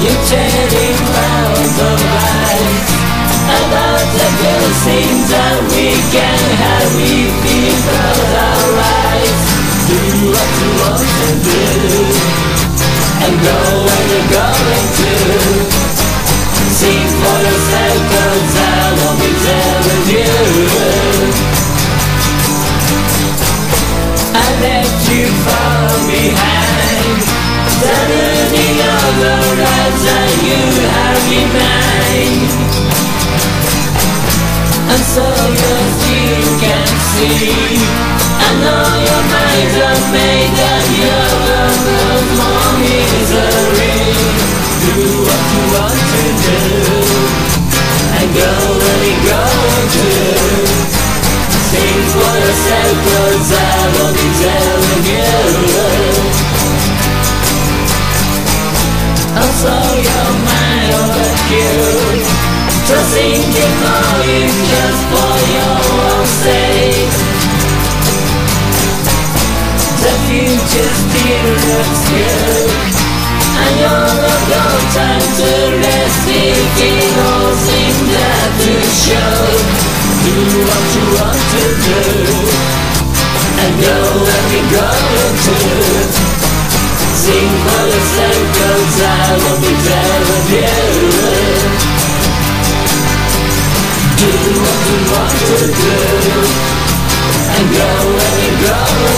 You shedding rounds of light About the things that we can have as you have mine And so yours you can see. I know your mind's are made that you're the more misery. Do what you want to do. And go where you're going to. Sing for yourself cause I won't be with you you Just thinking more you just for your own sake The future still looks good And you're not no time to rest Thinking all things that to show Do what you want to do And go where you're going to Sing for yourself cause I will be there what you want to do And go you're going